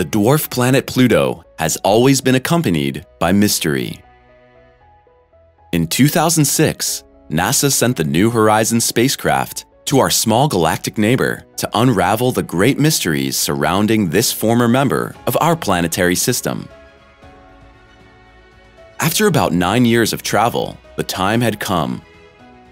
The dwarf planet Pluto has always been accompanied by mystery. In 2006, NASA sent the New Horizons spacecraft to our small galactic neighbor to unravel the great mysteries surrounding this former member of our planetary system. After about nine years of travel, the time had come.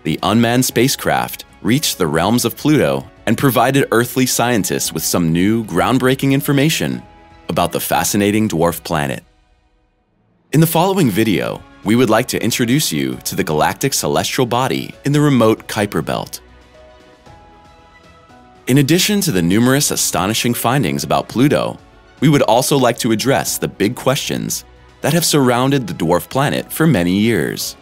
The unmanned spacecraft reached the realms of Pluto and provided earthly scientists with some new, groundbreaking information about the fascinating dwarf planet. In the following video, we would like to introduce you to the galactic celestial body in the remote Kuiper Belt. In addition to the numerous astonishing findings about Pluto, we would also like to address the big questions that have surrounded the dwarf planet for many years.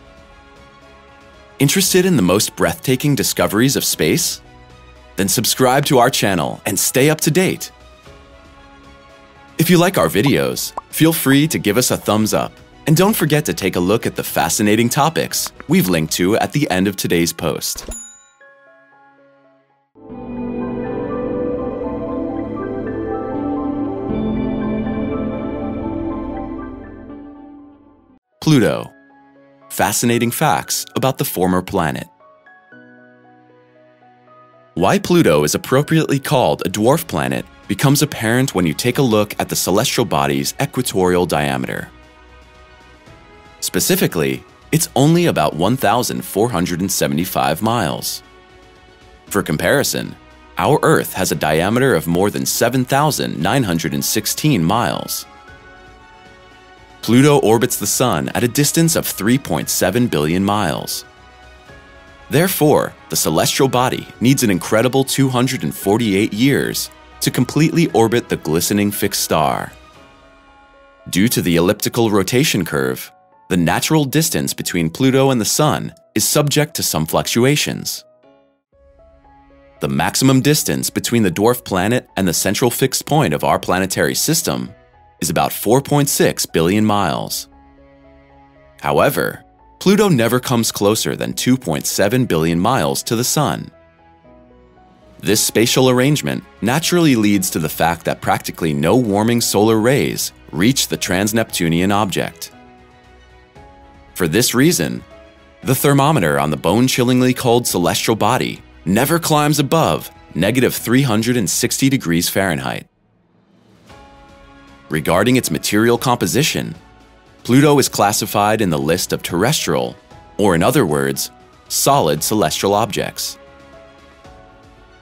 Interested in the most breathtaking discoveries of space? Then subscribe to our channel and stay up to date. If you like our videos, feel free to give us a thumbs up. And don't forget to take a look at the fascinating topics we've linked to at the end of today's post. Pluto fascinating facts about the former planet. Why Pluto is appropriately called a dwarf planet becomes apparent when you take a look at the celestial body's equatorial diameter. Specifically, it's only about 1,475 miles. For comparison, our Earth has a diameter of more than 7,916 miles. Pluto orbits the Sun at a distance of 3.7 billion miles. Therefore, the celestial body needs an incredible 248 years to completely orbit the glistening fixed star. Due to the elliptical rotation curve, the natural distance between Pluto and the Sun is subject to some fluctuations. The maximum distance between the dwarf planet and the central fixed point of our planetary system is about 4.6 billion miles. However, Pluto never comes closer than 2.7 billion miles to the Sun. This spatial arrangement naturally leads to the fact that practically no warming solar rays reach the trans-Neptunian object. For this reason, the thermometer on the bone-chillingly cold celestial body never climbs above negative 360 degrees Fahrenheit. Regarding its material composition, Pluto is classified in the list of terrestrial, or in other words, solid celestial objects.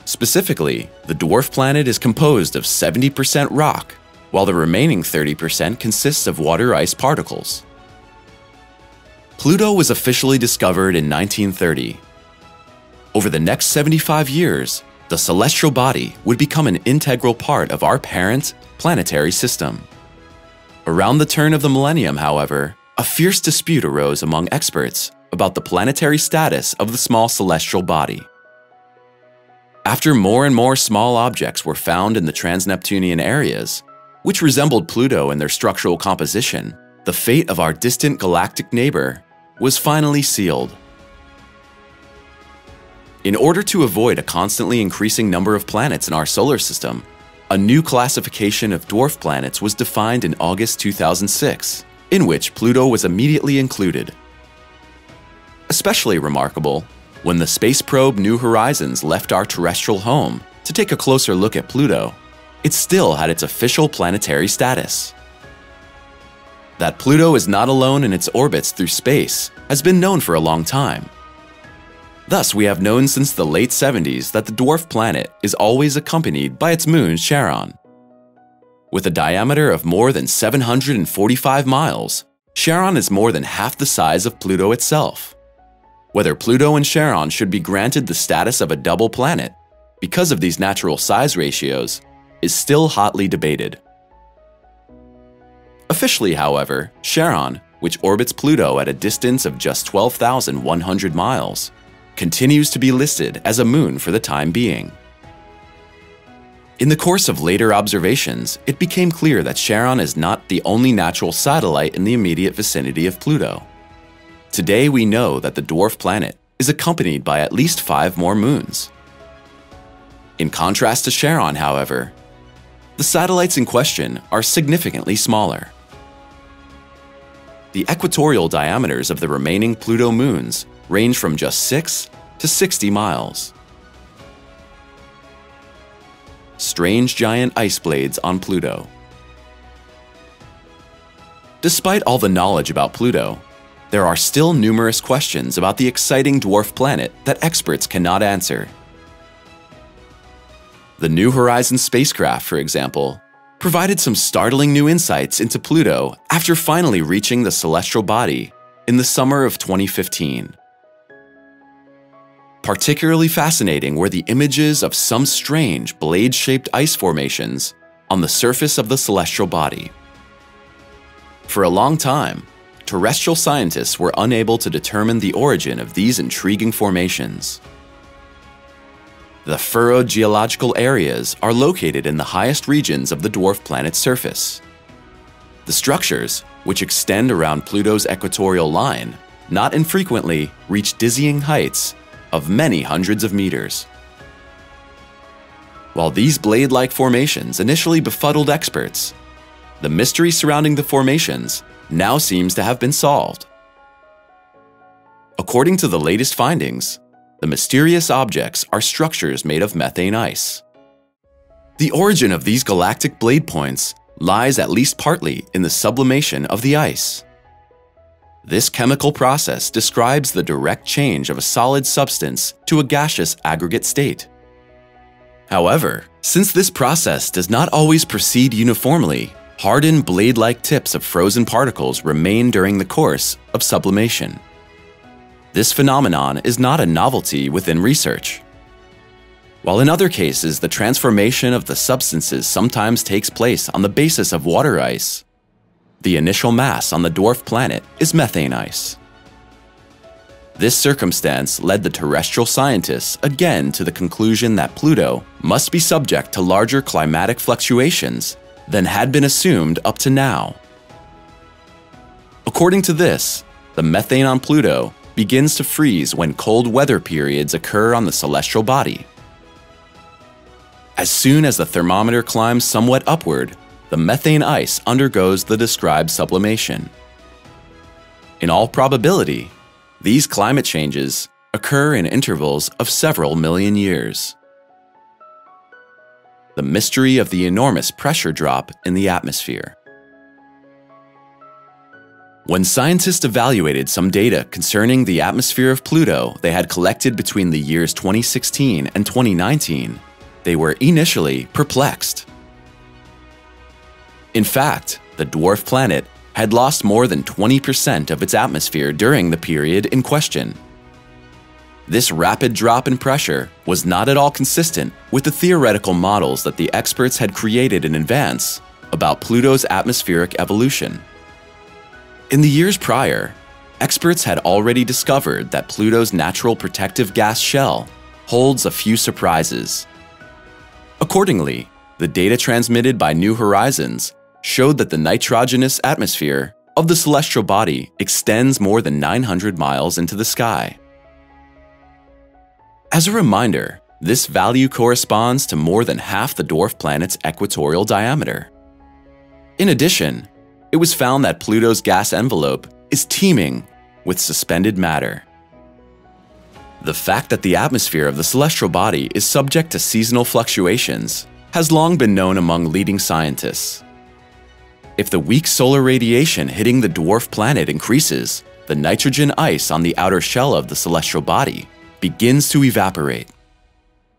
Specifically, the dwarf planet is composed of 70% rock, while the remaining 30% consists of water ice particles. Pluto was officially discovered in 1930. Over the next 75 years, the celestial body would become an integral part of our parent, planetary system. Around the turn of the millennium, however, a fierce dispute arose among experts about the planetary status of the small celestial body. After more and more small objects were found in the trans-Neptunian areas, which resembled Pluto in their structural composition, the fate of our distant galactic neighbor was finally sealed. In order to avoid a constantly increasing number of planets in our solar system, a new classification of dwarf planets was defined in August 2006, in which Pluto was immediately included. Especially remarkable, when the space probe New Horizons left our terrestrial home to take a closer look at Pluto, it still had its official planetary status. That Pluto is not alone in its orbits through space has been known for a long time, Thus, we have known since the late 70s that the dwarf planet is always accompanied by its moon Charon. With a diameter of more than 745 miles, Charon is more than half the size of Pluto itself. Whether Pluto and Charon should be granted the status of a double planet because of these natural size ratios is still hotly debated. Officially, however, Charon, which orbits Pluto at a distance of just 12,100 miles, continues to be listed as a moon for the time being. In the course of later observations, it became clear that Charon is not the only natural satellite in the immediate vicinity of Pluto. Today we know that the dwarf planet is accompanied by at least five more moons. In contrast to Charon, however, the satellites in question are significantly smaller. The equatorial diameters of the remaining Pluto moons range from just 6 to 60 miles. Strange giant ice blades on Pluto. Despite all the knowledge about Pluto, there are still numerous questions about the exciting dwarf planet that experts cannot answer. The New Horizons spacecraft, for example, provided some startling new insights into Pluto after finally reaching the celestial body in the summer of 2015. Particularly fascinating were the images of some strange blade-shaped ice formations on the surface of the celestial body. For a long time, terrestrial scientists were unable to determine the origin of these intriguing formations. The furrowed geological areas are located in the highest regions of the dwarf planet's surface. The structures, which extend around Pluto's equatorial line, not infrequently reach dizzying heights of many hundreds of meters. While these blade-like formations initially befuddled experts, the mystery surrounding the formations now seems to have been solved. According to the latest findings, the mysterious objects are structures made of methane ice. The origin of these galactic blade points lies at least partly in the sublimation of the ice. This chemical process describes the direct change of a solid substance to a gaseous aggregate state. However, since this process does not always proceed uniformly, hardened blade-like tips of frozen particles remain during the course of sublimation. This phenomenon is not a novelty within research. While in other cases the transformation of the substances sometimes takes place on the basis of water ice, the initial mass on the dwarf planet is methane ice. This circumstance led the terrestrial scientists again to the conclusion that Pluto must be subject to larger climatic fluctuations than had been assumed up to now. According to this, the methane on Pluto begins to freeze when cold weather periods occur on the celestial body. As soon as the thermometer climbs somewhat upward, the methane ice undergoes the described sublimation. In all probability, these climate changes occur in intervals of several million years. The mystery of the enormous pressure drop in the atmosphere. When scientists evaluated some data concerning the atmosphere of Pluto they had collected between the years 2016 and 2019, they were initially perplexed. In fact, the dwarf planet had lost more than 20% of its atmosphere during the period in question. This rapid drop in pressure was not at all consistent with the theoretical models that the experts had created in advance about Pluto's atmospheric evolution. In the years prior, experts had already discovered that Pluto's natural protective gas shell holds a few surprises. Accordingly, the data transmitted by New Horizons showed that the nitrogenous atmosphere of the celestial body extends more than 900 miles into the sky. As a reminder, this value corresponds to more than half the dwarf planet's equatorial diameter. In addition, it was found that Pluto's gas envelope is teeming with suspended matter. The fact that the atmosphere of the celestial body is subject to seasonal fluctuations has long been known among leading scientists. If the weak solar radiation hitting the dwarf planet increases, the nitrogen ice on the outer shell of the celestial body begins to evaporate.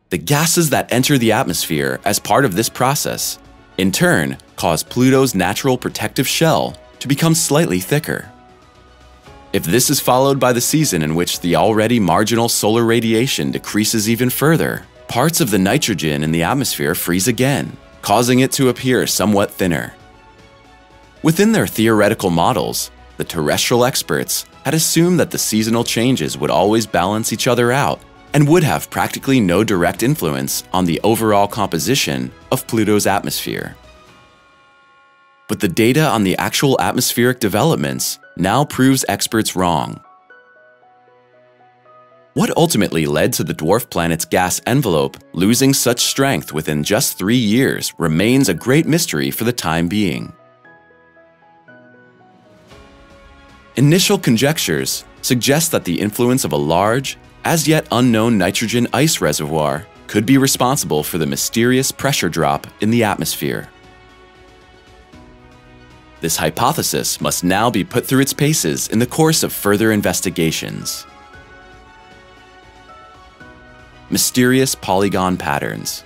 The gases that enter the atmosphere as part of this process in turn cause Pluto's natural protective shell to become slightly thicker. If this is followed by the season in which the already marginal solar radiation decreases even further, parts of the nitrogen in the atmosphere freeze again, causing it to appear somewhat thinner. Within their theoretical models, the terrestrial experts had assumed that the seasonal changes would always balance each other out and would have practically no direct influence on the overall composition of Pluto's atmosphere. But the data on the actual atmospheric developments now proves experts wrong. What ultimately led to the dwarf planet's gas envelope losing such strength within just three years remains a great mystery for the time being. Initial conjectures suggest that the influence of a large, as yet unknown nitrogen ice reservoir could be responsible for the mysterious pressure drop in the atmosphere. This hypothesis must now be put through its paces in the course of further investigations. Mysterious polygon patterns.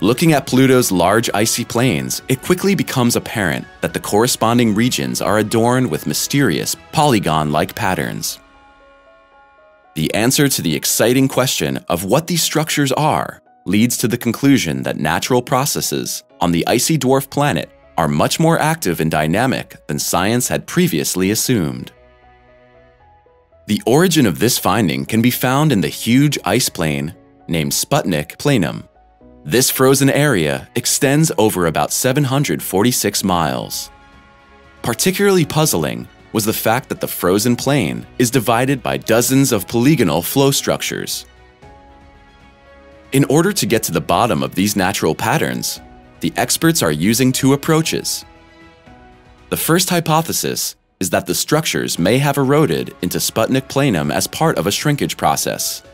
Looking at Pluto's large icy plains, it quickly becomes apparent that the corresponding regions are adorned with mysterious polygon-like patterns. The answer to the exciting question of what these structures are leads to the conclusion that natural processes on the icy dwarf planet are much more active and dynamic than science had previously assumed. The origin of this finding can be found in the huge ice plain named Sputnik Planum. This frozen area extends over about 746 miles. Particularly puzzling was the fact that the frozen plain is divided by dozens of polygonal flow structures. In order to get to the bottom of these natural patterns, the experts are using two approaches. The first hypothesis is that the structures may have eroded into Sputnik planum as part of a shrinkage process.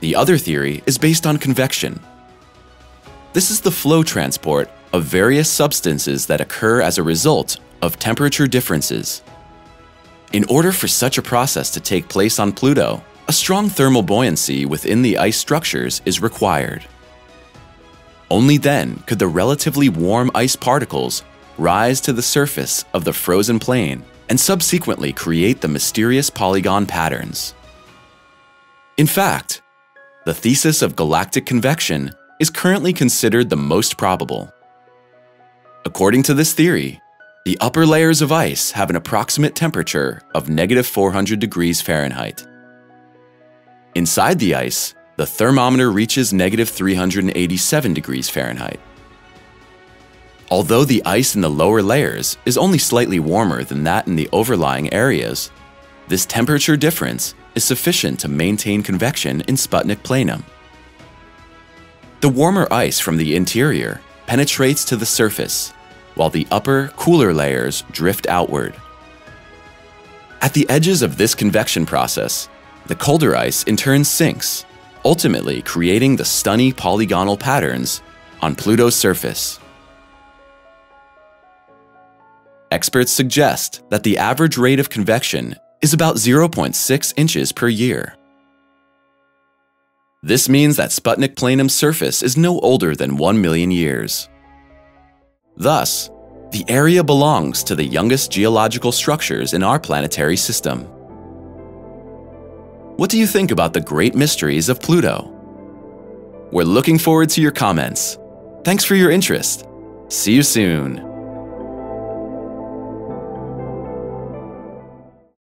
The other theory is based on convection. This is the flow transport of various substances that occur as a result of temperature differences. In order for such a process to take place on Pluto, a strong thermal buoyancy within the ice structures is required. Only then could the relatively warm ice particles rise to the surface of the frozen plain and subsequently create the mysterious polygon patterns. In fact, the thesis of galactic convection is currently considered the most probable. According to this theory, the upper layers of ice have an approximate temperature of negative 400 degrees Fahrenheit. Inside the ice, the thermometer reaches negative 387 degrees Fahrenheit. Although the ice in the lower layers is only slightly warmer than that in the overlying areas, this temperature difference is sufficient to maintain convection in Sputnik Planum. The warmer ice from the interior penetrates to the surface, while the upper, cooler layers drift outward. At the edges of this convection process, the colder ice in turn sinks ultimately creating the stunning polygonal patterns on Pluto's surface. Experts suggest that the average rate of convection is about 0.6 inches per year. This means that Sputnik Planum's surface is no older than 1 million years. Thus, the area belongs to the youngest geological structures in our planetary system. What do you think about the great mysteries of Pluto? We're looking forward to your comments. Thanks for your interest. See you soon.